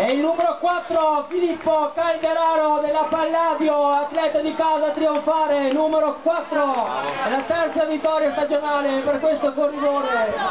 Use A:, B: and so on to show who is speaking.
A: E il numero 4 Filippo Calderaro della Palladio, atleta di casa trionfare, numero 4, è la terza vittoria stagionale per questo corridore.